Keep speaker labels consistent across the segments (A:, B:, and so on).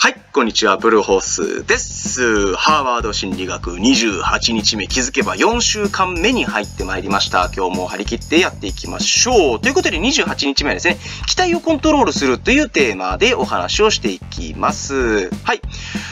A: はい、こんにちは、ブルーホースです。ハーバード心理学28日目、気づけば4週間目に入ってまいりました。今日も張り切ってやっていきましょう。ということで28日目はですね、期待をコントロールするというテーマでお話をしていきます。はい。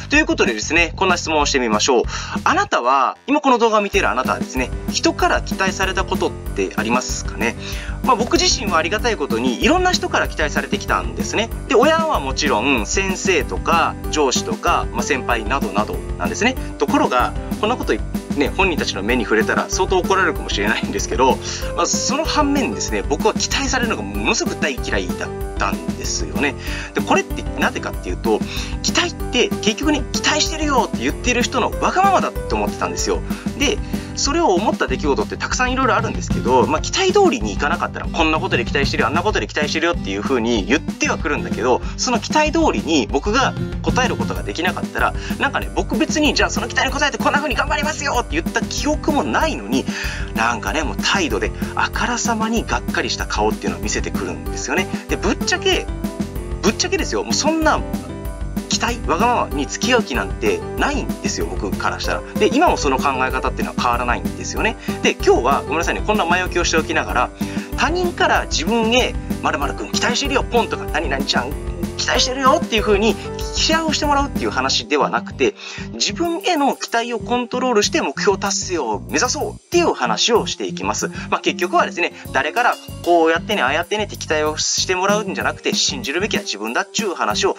A: ということでですね、こんな質問をしてみましょう。あなたは、今この動画を見ているあなたはですね、人から期待されたことってありますかね？まあ僕自身はありがたいことにいろんな人から期待されてきたんですね。で、親はもちろん先生とか上司とか、まあ、先輩などなどなんですね。ところが、こんなことね、本人たちの目に触れたら相当怒られるかもしれないんですけど、まあ、その反面ですね、僕は期待されるのがものすごく大嫌いだったんですよね。で、これってなぜかっていうと、期待って結局ね、期待してるよって言ってる人のわがままだと思ってたんですよ。で、それを思った出来事ってたくさんいろいろあるんですけど、まあ、期待通りにいかなかったら、こんなことで期待してるよ、あんなことで期待してるよっていう風に言ってはくるんだけど、その期待通りに僕が答えることができなかったら、なんかね、僕別に、じゃあその期待に応えてこんな風に頑張りますよって言った記憶もないのに、なんかね、もう態度であからさまにがっかりした顔っていうのを見せてくるんですよね。で、ぶっちゃけ、ぶっちゃけですよ、もうそんな期待わがままに付き合う気なんてないんですよ僕からしたら。で今もその考え方っていうのは変わらないんですよね。で今日はごめんなさいねこんな前置きをしておきながら他人から自分へ「まるくん期待してるよポン」とか「何々ちゃん期待してるよ」っていう風に期待をしてもらうっていう話ではなくて自分への期待をコントロールして目標達成を目指そうっていう話をしていきます。まあ、結局はですね、誰からこうやってね、ああやってねって期待をしてもらうんじゃなくて、信じるべきは自分だっちゅう話を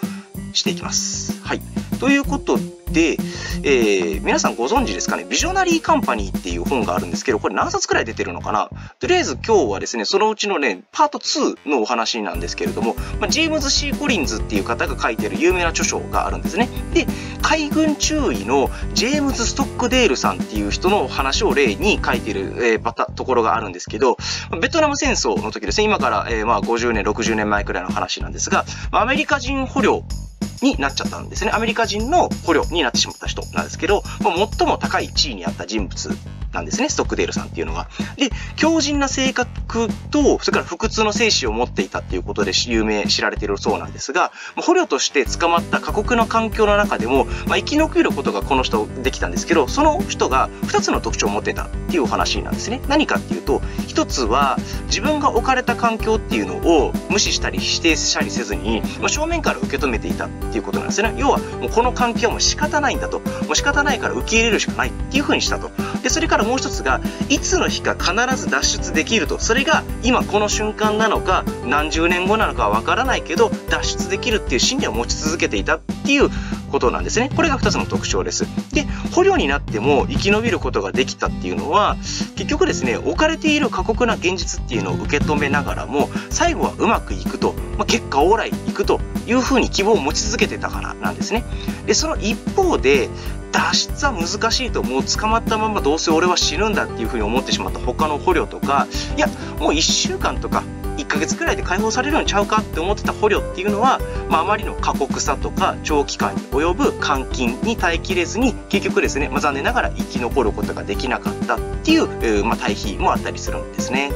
A: していきます。はい。ということで、でえー、皆さんご存知ですかね、ビジョナリーカンパニーっていう本があるんですけど、これ何冊くらい出てるのかな？とりあえず今日はですね、そのうちのね、パート2のお話なんですけれども、まあ、ジェームズ・シー・コリンズっていう方が書いてる有名な著書があるんですね。で、海軍中尉のジェームズ・ストックデールさんっていう人の話を例に書いてる、えー、パタところがあるんですけど、ベトナム戦争の時ですね、今から、えー、まあ50年、60年前くらいの話なんですが、アメリカ人捕虜になっちゃったんですね。アメリカ人の捕虜になってしまった人なんですけど、ま、最も高い地位にあった人物なんですね、ストックデールさんっていうのが。で、強靭な性格と、それから腹痛の精子を持っていたっていうことで有名、知られているそうなんですが、捕虜として捕まった過酷な環境の中でも、まあ、生き残ることがこの人できたんですけど、その人が2つの特徴を持ってたっていうお話なんですね。何かっていうと、1つは自分が置かれた環境っていうのを無視したり否定したりせずに、まあ、正面から受け止めていたっていうことなんですね。要は、もうこの環境はもう仕方ないんだと。もう仕方ないから受け入れるしかないっていう風にしたと。で、それからからもう一つが、いつの日か必ず脱出できると。それが今この瞬間なのか、何十年後なのかはわからないけど、脱出できるっていう信念を持ち続けていたっていうことなんですね。これが2つの特徴です。で、捕虜になっても生き延びることができたっていうのは、結局ですね、置かれている過酷な現実っていうのを受け止めながらも、最後はうまくいくと、まあ、結果オーライいくというふうに希望を持ち続けてたからなんですね。で、その一方で、脱出は難しいともう捕まったままどうせ俺は死ぬんだっていうふうに思ってしまった他の捕虜とかいやもう1週間とか1ヶ月くらいで解放されるんちゃうかって思ってた捕虜っていうのは、まあ、あまりの過酷さとか長期間に及ぶ監禁に耐えきれずに結局ですね、まあ、残念ながら生き残ることができなかったっていう、まあ、対比もあったりするんですね。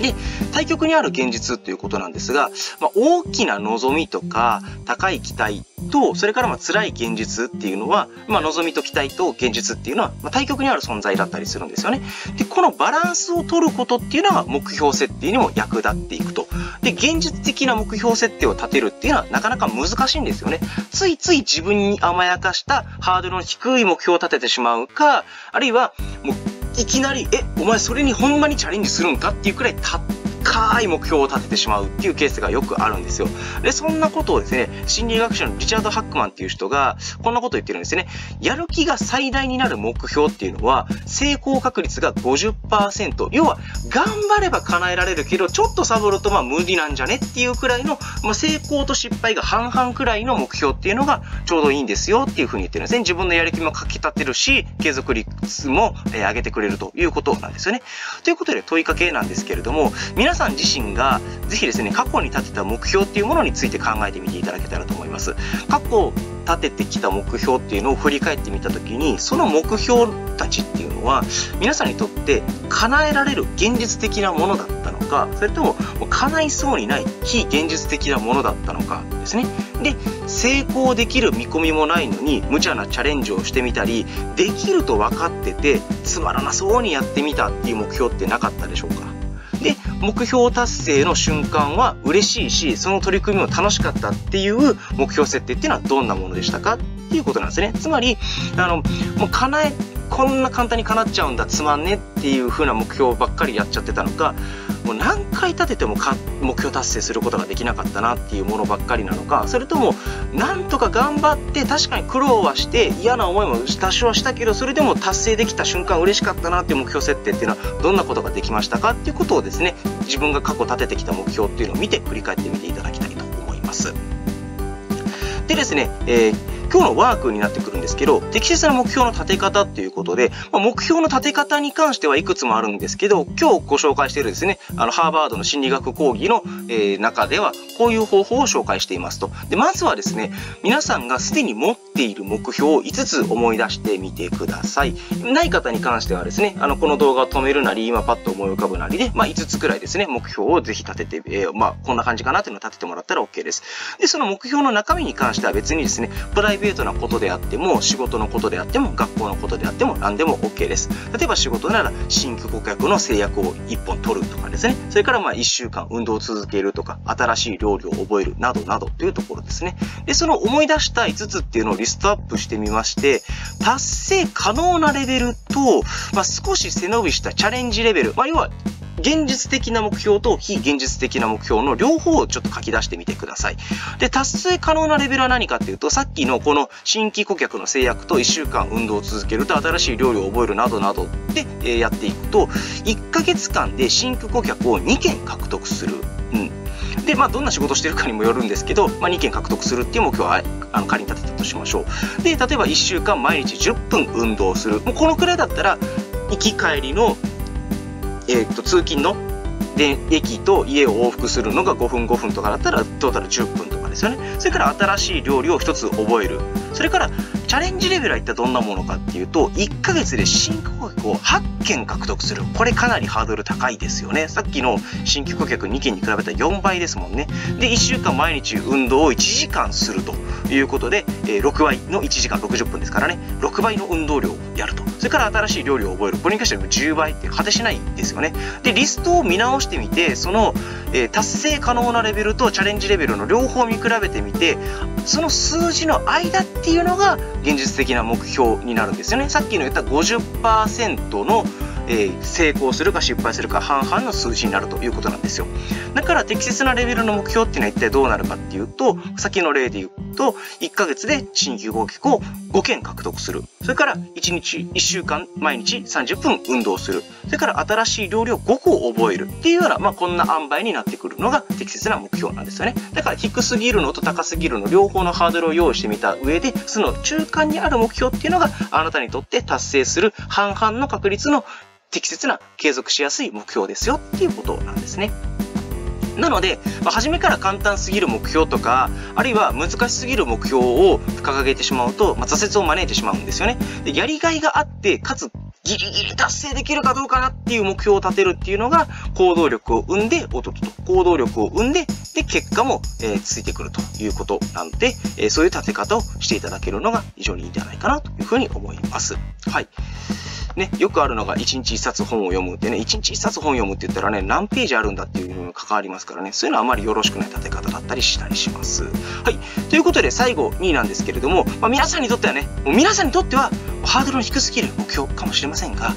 A: で、対極にある現実っていうことなんですが、まあ、大きな望みとか高い期待と、それからまあ辛い現実っていうのは、まあ、望みと期待と現実っていうのは、まあ、対極にある存在だったりするんですよね。で、このバランスを取ることっていうのが目標設定にも役立っていくと。で、現実的な目標設定を立てるっていうのはなかなか難しいんですよね。ついつい自分に甘やかしたハードルの低い目標を立ててしまうか、あるいは、もういきなり、え、お前それにほんまにチャレンジするんかっていうくらい高い目標を立ててしまうっていうケースがよくあるんですよ。で、そんなことをですね、心理学者のリチャード・ハックマンっていう人が、こんなこと言ってるんですね。やる気が最大になる目標っていうのは、成功確率が50%。要は、頑張れば叶えられるけど、ちょっとサボるとまあ無理なんじゃねっていうくらいの、まあ、成功と失敗が半々くらいの目標っていうのがちょうどいいんですよっていうふうに言ってるんですね。自分のやる気もかき立てるし、継続率も、え、上げてくれるということなんですよね。ということで問いかけなんですけれども、皆さん自身がぜひですね、過去に立てた目標っていうものについて考えてみていただけたらと思います。過去立ててきた目標っていうのを振り返ってみた時に、その目標たちっていうのは、皆さんにとって叶えられる現実的なものだったのか、それとも叶いそうにない非現実的なものだったのかですね。で、成功できる見込みもないのに、無茶なチャレンジをしてみたり、できると分かってて、つまらなそうにやってみたっていう目標ってなかったでしょうか、目標達成の瞬間は嬉しいし、その取り組みも楽しかったっていう目標設定っていうのはどんなものでしたかっていうことなんですね。つまり、あの、もう叶え、こんな簡単に叶っちゃうんだ、つまんねっていう風な目標ばっかりやっちゃってたのか、もう何回立てても目標達成することができなかったなっていうものばっかりなのかそれともなんとか頑張って確かに苦労はして嫌な思いも多少はしたけどそれでも達成できた瞬間嬉しかったなっていう目標設定っていうのはどんなことができましたかっていうことをですね自分が過去立ててきた目標っていうのを見て振り返ってみていただきたいと思います。でですね、えー今日のワークになってくるんですけど、適切な目標の立て方っていうことで、まあ、目標の立て方に関してはいくつもあるんですけど、今日ご紹介しているですね、あの、ハーバードの心理学講義の、えー、中では、こういう方法を紹介していますと。で、まずはですね、皆さんがすでに持っている目標を5つ思い出してみてください。ない方に関してはですね、あの、この動画を止めるなり、今パッと思い浮かぶなりで、まあ、5つくらいですね、目標をぜひ立てて、えー、まあ、こんな感じかなっていうのを立ててもらったら OK です。で、その目標の中身に関しては別にですね、プライベートなことであっても、仕事のことであっても、学校のことであっても、何でも OK です。例えば仕事なら、新規顧客の制約を1本取るとかですね。それからまあ1週間運動を続けるとか、新しい料理を覚えるなどなどというところですね。で、その思い出した5つっていうのをリストアップしてみまして、達成可能なレベルと、まあ、少し背伸びしたチャレンジレベル、まあ、要は現実的な目標と非現実的な目標の両方をちょっと書き出してみてください。で、達成可能なレベルは何かっていうと、さっきのこの新規顧客の制約と1週間運動を続けると新しい料理を覚えるなどなどで、えやっていくと、1ヶ月間で新規顧客を2件獲得する。うん。で、まあ、どんな仕事してるかにもよるんですけど、まあ、2件獲得するっていう目標は、あの、仮に立てたとしましょう。で、例えば1週間毎日10分運動する。もうこのくらいだったら、行き帰りのえー、と通勤ので駅と家を往復するのが5分5分とかだったらトータル10分とかですよね。それから新しい料理を1つ覚える。それからチャレンジレベルは一体どんなものかっていうと、1ヶ月で新顧客を8件獲得する。これかなりハードル高いですよね。さっきの新規顧客2件に比べたら4倍ですもんね。で、1週間毎日運動を1時間するということで、え、6倍の1時間60分ですからね、6倍の運動量をやると。それから新しい料理を覚える。これに関しては10倍って果てしないですよね。で、リストを見直してみて、その、え、達成可能なレベルとチャレンジレベルの両方見比べてみて、その数字の間ってていうのが現実的な目標になるんですよね。さっきの言った50%のえ、成功するか失敗するか半々の数字になるということなんですよ。だから適切なレベルの目標っていうのは一体どうなるかっていうと、先の例で言うと、1ヶ月で新規合格を5件獲得する。それから1日、1週間、毎日30分運動する。それから新しい料理を5個覚えるっていうような、まあ、こんな塩梅になってくるのが適切な目標なんですよね。だから低すぎるのと高すぎるの両方のハードルを用意してみた上で、その中間にある目標っていうのがあなたにとって達成する半々の確率の適切な継続しやすい目標ですよっていうことなんですね。なので、まあ、初めから簡単すぎる目標とか、あるいは難しすぎる目標を掲げてしまうと、まあ、挫折を招いてしまうんですよね。でやりがいがあって、かつギリギリ達成できるかどうかなっていう目標を立てるっていうのが、行動力を生んで、おととと、行動力を生んで、で、結果も、えー、ついてくるということなので、えー、そういう立て方をしていただけるのが非常にいいんじゃないかなというふうに思います。はい。ね、よくあるのが1日1冊本を読むってね、1日1冊本読むって言ったらね、何ページあるんだっていうのに関わりますからね、そういうのはあまりよろしくない立て方だったりしたりします。はい。ということで最後2位なんですけれども、まあ、皆さんにとってはね、もう皆さんにとってはハードルの低すぎる目標かもしれませんが、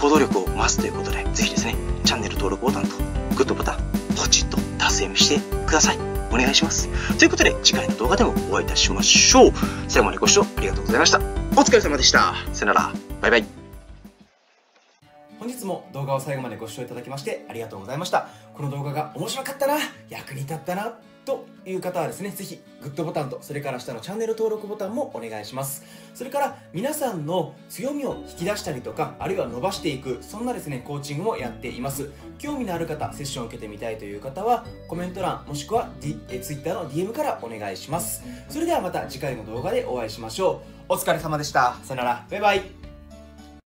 A: 行動力を増すということで、ぜひですね、チャンネル登録ボタンとグッドボタン、ポチッと達成してください。お願いします。ということで、次回の動画でもお会いいたしましょう。最後までご視聴ありがとうございました。お疲れ様でした。さよなら。バイバイ。
B: 本日も動画を最後までご視聴いただきましてありがとうございました。この動画が面白かったな、役に立ったな、という方はですね、ぜひグッドボタンと、それから下のチャンネル登録ボタンもお願いします。それから皆さんの強みを引き出したりとか、あるいは伸ばしていく、そんなですね、コーチングもやっています。興味のある方、セッションを受けてみたいという方は、コメント欄、もしくは、D、え Twitter の DM からお願いします。それではまた次回の動画でお会いしましょう。お疲れ様でした。さよなら。バイバイ。